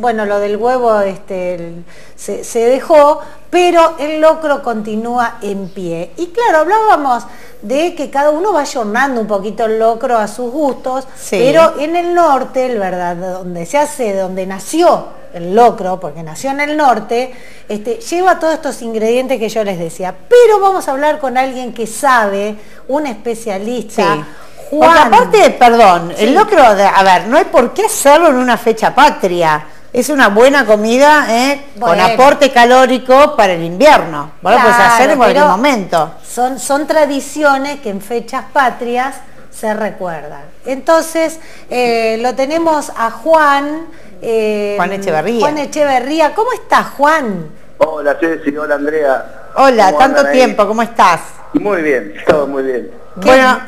Bueno, lo del huevo este, se, dejó, pero el locro continúa en pie. Y claro, hablábamos de que cada uno va ayornando un poquito el locro a sus gustos, pero en el norte, el verdad, donde se hace, donde nació el locro, porque nació en el norte, este, lleva todos estos ingredientes que yo les decía. Pero vamos a hablar con alguien que sabe, un especialista. Juan. aparte, perdón, el locro, a ver, no hay por qué hacerlo en una fecha patria es una buena comida ¿eh? con aporte calórico para el invierno. Bueno, pues hacer en cualquier momento. Son, son tradiciones que en fechas patrias se recuerdan. Entonces, eh, lo tenemos a Juan. Eh, Juan Echeverría. Juan Echeverría. ¿Cómo estás, Juan? Hola, Ceci. Hola, Andrea. Hola, tanto tiempo. ¿Cómo estás? Muy bien, todo muy bien. Bueno,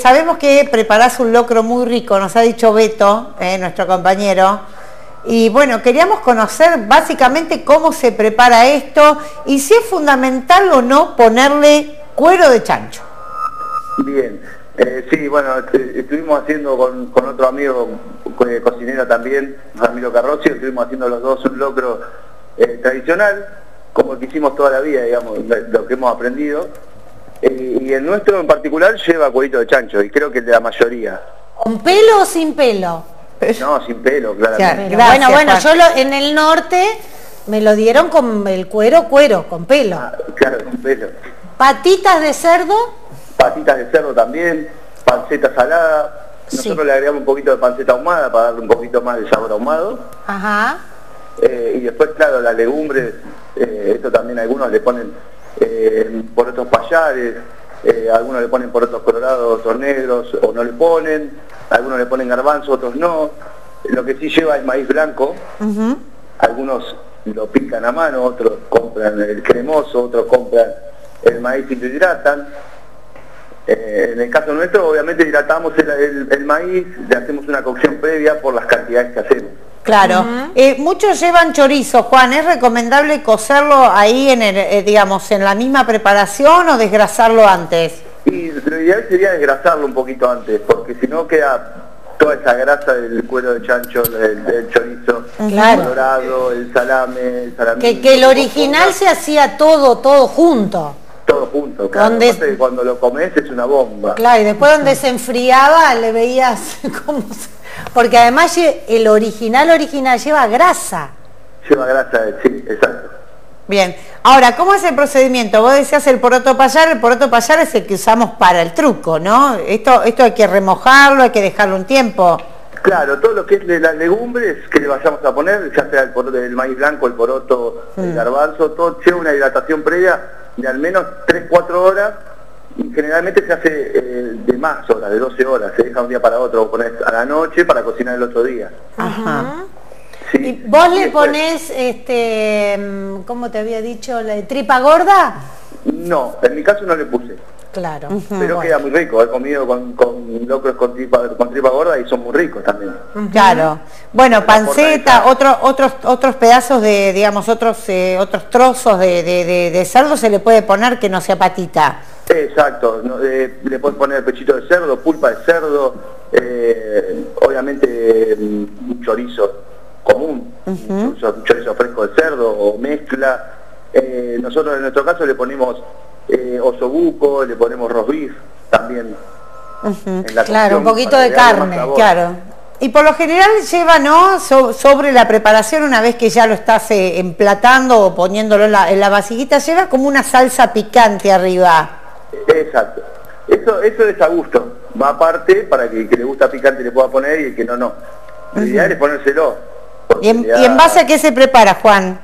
sabemos que preparás un locro muy rico, nos ha dicho Beto, nuestro compañero. Y bueno, queríamos conocer básicamente cómo se prepara esto y si es fundamental o no ponerle cuero de chancho. Bien, eh, sí, bueno, estuvimos haciendo con, otro amigo eh, cocinero también, Ramiro Carrozzi, estuvimos haciendo los dos un locro eh, tradicional, como el que hicimos toda la vida, digamos, lo que hemos aprendido. y el nuestro en particular lleva cuerito de chancho, y creo que el de la mayoría. ¿Con pelo o sin pelo? No, sin pelo, claramente. bueno, bueno, yo en el norte me lo dieron con el cuero, cuero, con pelo. Ah, claro, con pelo. ¿Patitas de cerdo? Patitas de cerdo también, panceta salada. Nosotros le agregamos un poquito de panceta ahumada para darle un poquito más de sabor ahumado. Ajá. Eh, y después, claro, las legumbres, eh, esto también algunos le ponen eh, por otros payares, algunos le ponen por otros colorados, otros negros, o no le ponen algunos le ponen garbanzo, otros no. Lo que sí lleva es maíz blanco, algunos lo pican a mano, otros compran el cremoso, otros compran el maíz y lo hidratan. Eh, en el caso nuestro, obviamente hidratamos el, maíz, le hacemos una cocción previa por las cantidades que hacemos. Claro. Eh, muchos llevan chorizo, Juan. ¿Es recomendable cocerlo ahí en el, eh, digamos, en la misma preparación o desgrasarlo antes? Y lo ideal sería desgrasarlo un poquito antes, porque si no queda toda esa grasa del cuero de chancho, del, chorizo, el dorado, el salame, el salame. Que, el original se hacía todo, todo junto. Todo junto, claro. cuando lo comes es una bomba. Claro, y después donde se enfriaba le veías cómo Porque además el original original lleva grasa. Lleva grasa, sí, exacto. Bien, ahora, ¿cómo es el procedimiento? Vos decías el poroto payar, el poroto payar es el que usamos para el truco, ¿no? Esto, esto hay que remojarlo, hay que dejarlo un tiempo. Claro, todo lo que es de las legumbres que le vayamos a poner, ya sea el, poroto, del maíz blanco, el poroto, el mm. garbanzo, todo lleva una hidratación previa de al menos 3-4 horas y generalmente se hace eh, de más horas, de 12 horas, se deja un día para otro, o pones a la noche para cocinar el otro día. Ajá. ¿Y vos le ponés, este, ¿cómo te había dicho, la tripa gorda? No, en mi caso no le puse. Claro. Pero queda muy rico, he comido con, con locros con tripa, con tripa gorda y son muy ricos también. Claro. Bueno, panceta, otros otros otros pedazos de, digamos, otros eh, otros trozos de, de, cerdo se le puede poner que no sea patita. Exacto, eh, le puedes poner pechito de cerdo, pulpa de cerdo, eh, obviamente mm, chorizo común, un chorizo fresco de cerdo o mezcla. Eh, nosotros en nuestro caso le ponemos eh, osobuco, le ponemos rosbif también. claro, un poquito de carne, claro. Y por lo general lleva, ¿no? sobre la preparación, una vez que ya lo estás eh, emplatando o poniéndolo en la, en la vasijita, lleva como una salsa picante arriba. Exacto. Eso, eso es a gusto. Va aparte para que el que le gusta picante le pueda poner y el que no, no. La idea es ponérselo. ¿Y en, base a qué se prepara, Juan?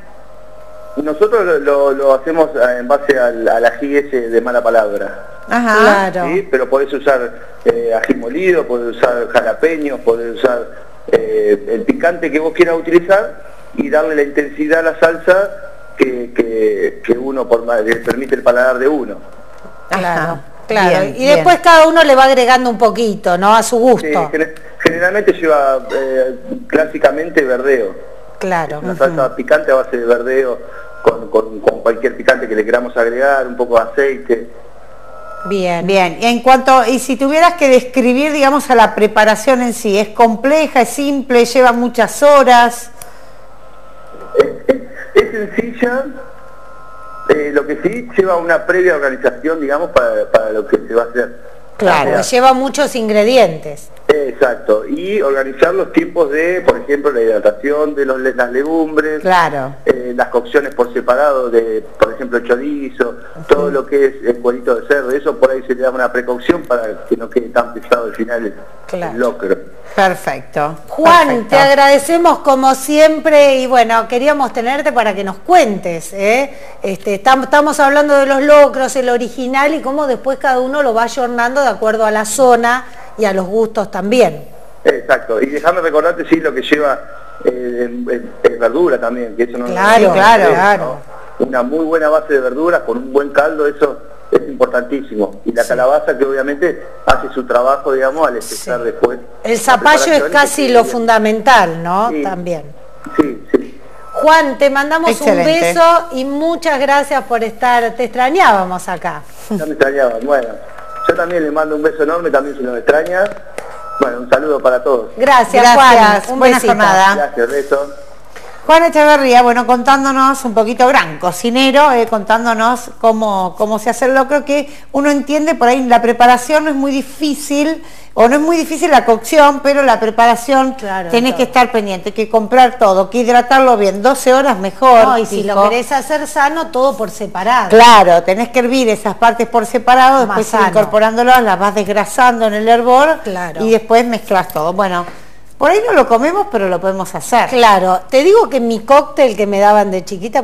Nosotros lo, hacemos en base al, al ají ese de mala palabra. Ajá, claro. Pero podés usar eh, ají molido, podés usar jalapeños, podés usar eh, el picante que vos quieras utilizar y darle la intensidad a la salsa que, que, uno por, le permite el paladar de uno. Claro, claro. y después cada uno le va agregando un poquito, ¿no? A su gusto. Generalmente lleva eh, clásicamente verdeo. Claro. Una salsa picante a base de verdeo con, cualquier picante que le queramos agregar, un poco de aceite. Bien, bien. Y en cuanto, y si tuvieras que describir, digamos, a la preparación en sí, ¿es compleja, es simple, lleva muchas horas? Es, sencilla, eh, lo que sí lleva una previa organización, digamos, para, para lo que se va a hacer. Claro, lleva muchos ingredientes. Exacto, y organizar los tipos de, por ejemplo, la hidratación de los, las legumbres, claro. Eh, las cocciones por separado de, por ejemplo, el chorizo, todo lo que es el cuerito de cerdo, eso por ahí se le da una precaución para que no quede tan pesado al final el, locro. Perfecto. Juan, te agradecemos como siempre y bueno, queríamos tenerte para que nos cuentes. ¿eh? Este, estamos hablando de los locros, el original y cómo después cada uno lo va ayornando de acuerdo a la zona y a los gustos también. Exacto, y déjame recordarte sí lo que lleva eh, verdura también, que eso no Claro, claro, claro. Una muy buena base de verduras con un buen caldo, eso es importantísimo. Y la calabaza que obviamente hace su trabajo, digamos, al empezar después. El zapallo es casi lo fundamental, ¿no? También. Sí, sí. Juan, te mandamos un beso y muchas gracias por estar, te extrañábamos acá. No me extrañaban, bueno. Yo también le mando un beso enorme, también se lo extraña. Bueno, un saludo para todos. Gracias, Juan. Un Buena jornada. Gracias, beso. Juan Echeverría, bueno, contándonos un poquito, gran cocinero, eh, contándonos cómo, cómo se hace el locro, que uno entiende por ahí la preparación no es muy difícil, o no es muy difícil la cocción, pero la preparación tenés que estar pendiente, que comprar todo, que hidratarlo bien, 12 horas mejor. y si lo querés hacer sano, todo por separado. Claro, tenés que hervir esas partes por separado, después incorporándolas, las vas desgrasando en el hervor y después mezclas todo. Bueno, por ahí no lo comemos, pero lo podemos hacer. Claro, te digo que mi cóctel que me daban de chiquita...